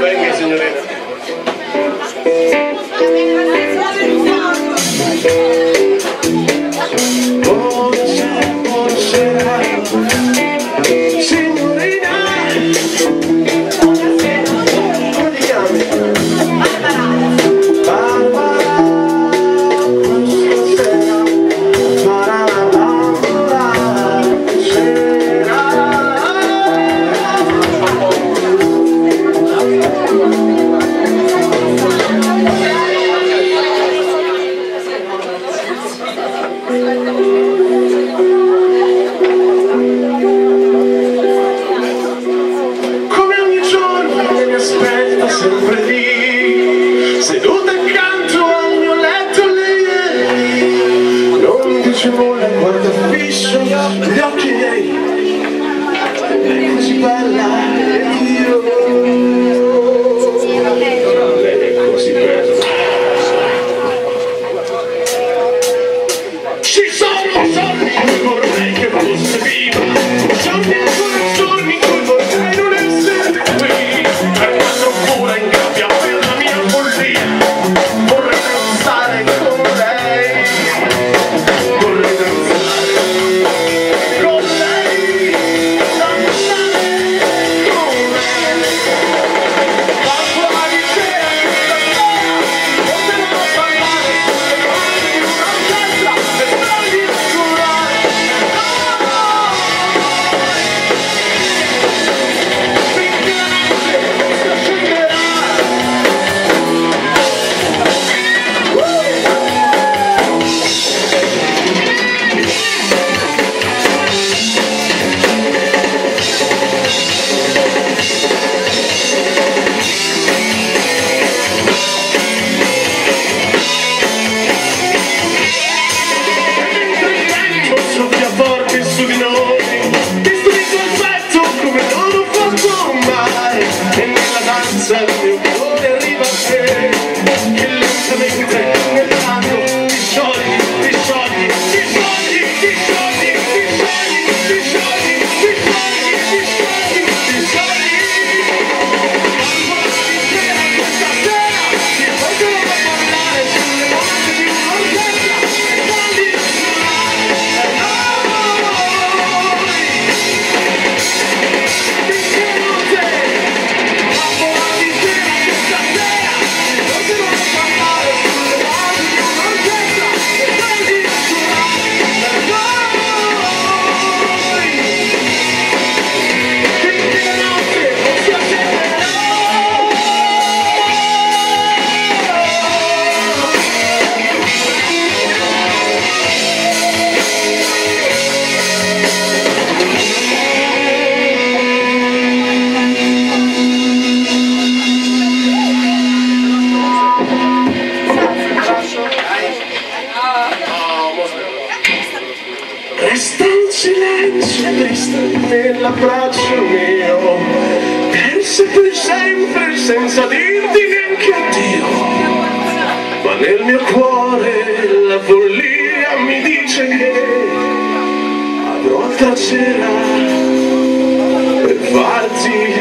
Venga, signorina. Bárbara. Simone. Nell'abbraccio mio. Perse per sempre senza dirti neanche addio. Ma nel mio cuore la follia mi dice che avrò altra cera per farti